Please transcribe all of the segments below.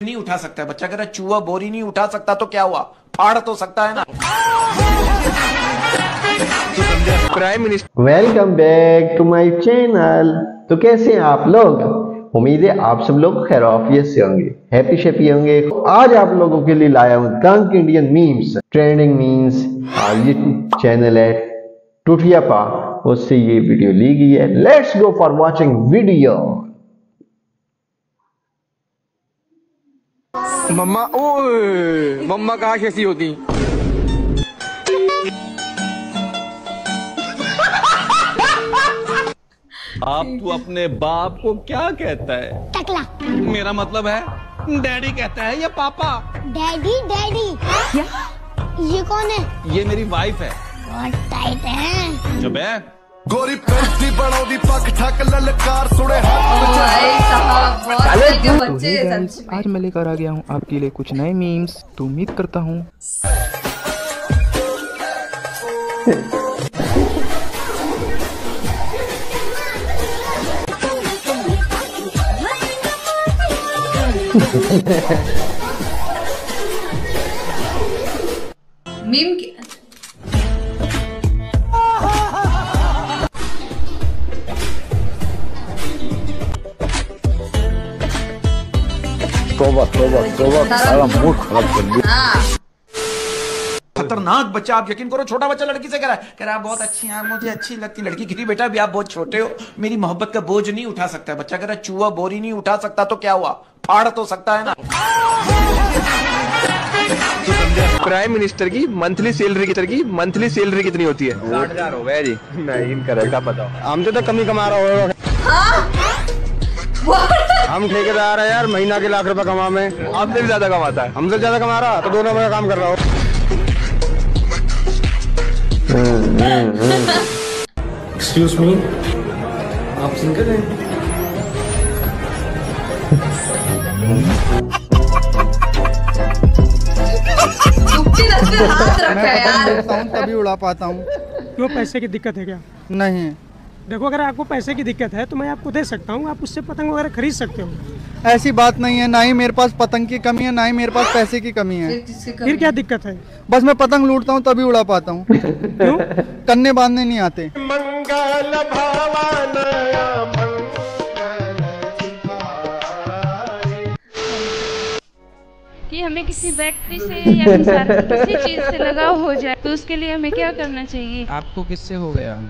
नहीं उठा सकता है। बच्चा कह रहा चूहा बोरी नहीं उठा सकता तो क्या हुआ? फाड़ तो सकता है ना। Prime minister welcome back to my channel तो कैसे हैं आप लोग? उम्मीद है आप सब लोग खैराफियत से होंगे हैप्पी शेपी होंगे। आज आप लोगों के लिए लाया हूँ कंक इंडियन मीम्स ट्रेंडिंग मीम्स ये चैनल है टूटिया पा। उससे ये वीडियो ली गई है। Let's go for watching video मम्मा ओए मम्मा कहाँ कैसी होती? आप तू अपने बाप को क्या कहता है? टकला। मेरा मतलब है डैडी कहता है या पापा? Daddy daddy. क्या? ये कौन है? ये मेरी वाइफ है। बहुत टाइट है। चुप है? गोरी पेंसी बनाओ दी पक ठक ललकार सुने हाथ तो ये गाइस आज मैं लेकर आ गया हूँ आपके लिए कुछ नए मीम्स तो उम्मीद करता हूँ। मीम हाँ। खतरनाक बच्चा आप यकीन करो छोटा बच्चा लड़की से कह रहा है। कह रहा है बहुत अच्छी यार मुझे अच्छी लगती लड़की गिरी बेटा अभी आप बहुत छोटे हो। मेरी मोहब्बत का बोझ नहीं उठा सकता है। बच्चा कह रहा है चूहा बोरी नहीं उठा सकता तो क्या हुआ? फाड़ तो सकता है ना? प्राइम मिनिस्टर की मंथली सैलरी कितनी की मंथली सैलरी कितनी होती है? साठ हज़ार हो गया जी। नहीं इनकरेक्ट आप बताओ हमसे तो कमी कमा रहा होगा। हम ठेकेदार है यार महीना के लाख रुपए कमा में। आपसे भी ज़्यादा कमाता है। हमसे ज़्यादा कमा रहा तो दोनों में काम कर रहा हो। एक्सक्यूज मी आप सिंगल हैं? हाथ रखा है यार। तभी उड़ा पाता हूँ। क्यों पैसे की दिक्कत है क्या? नहीं। देखो अगर आपको पैसे की दिक्कत है तो मैं आपको दे सकता हूँ। आप उससे पतंग वगैरह खरीद सकते हो। ऐसी बात नहीं है ना ही मेरे पास पतंग की कमी है ना ही मेरे पास पैसे की कमी है। फिर क्या दिक्कत है? बस मैं पतंग लूटता हूँ तभी उड़ा पाता हूँ। क्यों? कन्ने बांधने नहीं आते। कि हमें किसी व्यक्ति से या किसी चीज़ से लगाव हो जाए तो उसके लिए हमें क्या करना चाहिए? आपको किससे हो गया?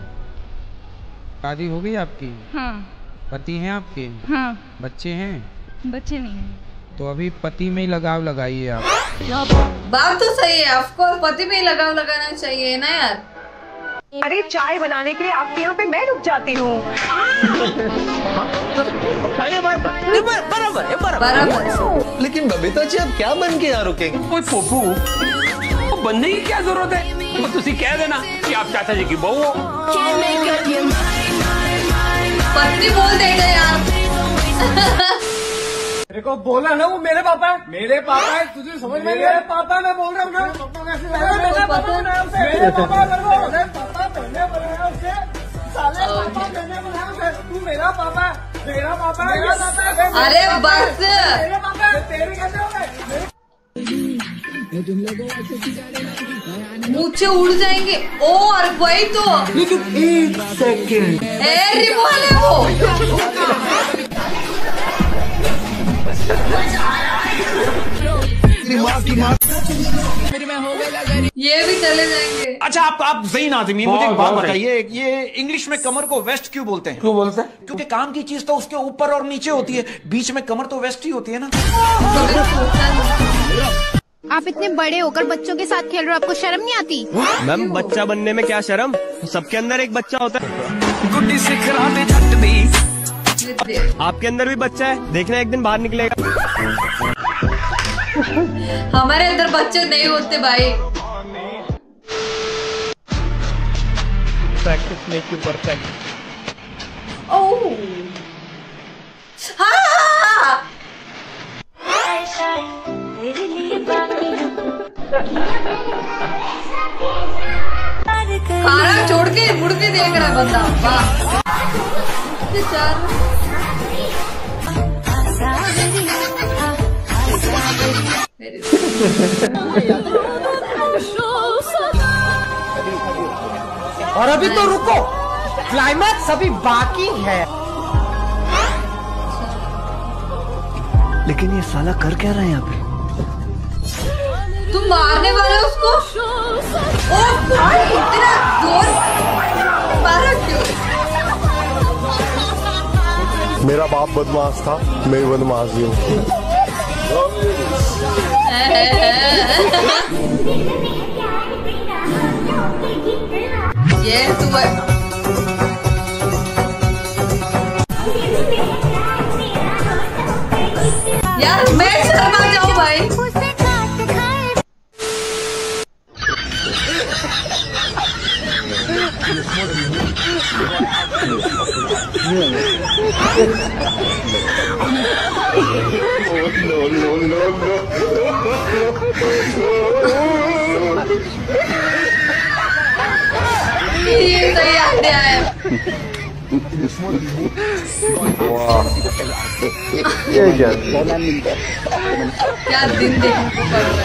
शादी हो गई आपकी? हाँ। पति हैं आपके? हाँ। बच्चे हैं? बच्चे नहीं हैं। तो अभी पति में ही लगाव लगाइए आप। बात तो सही है ऑफकोर्स पति में ही लगाव लगाना चाहिए ना यार? अरे चाय बनाने के लिए आपके यहाँ पे मैं रुक जाती हूँ। बराबर लेकिन बबीता जी आप क्या बन के यहाँ रुकेंगे कोई फोफू बनने की क्या ज़रूरत है? तो तुसी कह देना कि आप चाचा जी की बहू हो। पत्नी बोल देगा यार मेरे को बोला ना वो मेरे पापा है मेरे पापा है तुझे समझ में मेरे पापा मैं बोल रहा हूँ ना मेरे पापा बनाया उसे मेरे पापा मेरे पापा पहले बनाया उसे साले पापा मैंने बनाया उसे तू मेरा पापा मेरा पापा मेरा पापा अरे बस मेरे पापा है मूछे उड़ जाएँगे। और वही तो। लेकिन एक सेकंड रिमोल वो। ये भी चले जाएँगे। अच्छा आप आप सही ना आदमी मुझे एक बात बताइए ये इंग्लिश में कमर को वेस्ट क्यों बोलते हैं? क्यों बोलते हैं? क्योंकि काम की चीज़ तो उसके ऊपर और नीचे होती है। बीच में कमर तो वेस्ट ही होती है ना। नहीं। आप इतने बड़े होकर बच्चों के साथ खेल रहे हो आपको शर्म नहीं आती? मैम बच्चा बनने में क्या शर्म? सबके अंदर एक बच्चा होता है। गुड्डी दी आपके अंदर भी बच्चा है देखना एक दिन बाहर निकलेगा। हमारे अंदर बच्चे नहीं होते भाई। Practice make you perfect oh. हाँ छोड़ के मुड़ के देख रहा है बंदा वाह और अभी तो रुको। क्लाइमैक्स अभी बाकी है। लेकिन ये साला कर क्या रहा है यहाँ पे? तुम मारने वाले उसको? ओ भाई इतना ज़ोर मेरा बाप बदमाश था मैं बदमाश ही। हूँ। यार मैं शर्मा जाऊँ भाई। ये सही आइडिया है ये क्या क्या दिन देखने को पड़ रहा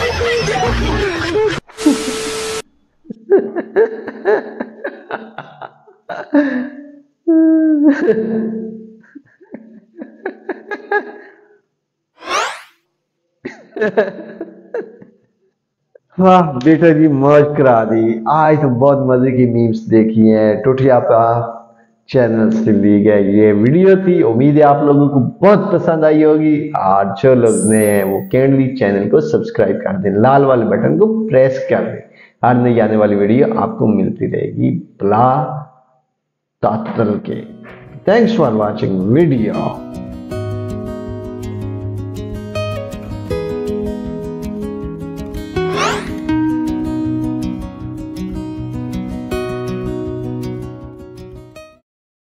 है वाह बेटा जी, मौज करा दी। आज तो बहुत मज़े की मीम्स देखी हैं। टोटिया पा चैनल से ली गई ये वीडियो थी। उम्मीद है आप लोगों को बहुत पसंद आई होगी। और जो लोग ने वो कैंडली चैनल को सब्सक्राइब कर दें। लाल वाले बटन को प्रेस कर दें। हर नई आने वाली वीडियो आपको मिलती रहेगी। बला तातल के। Thanks for watching video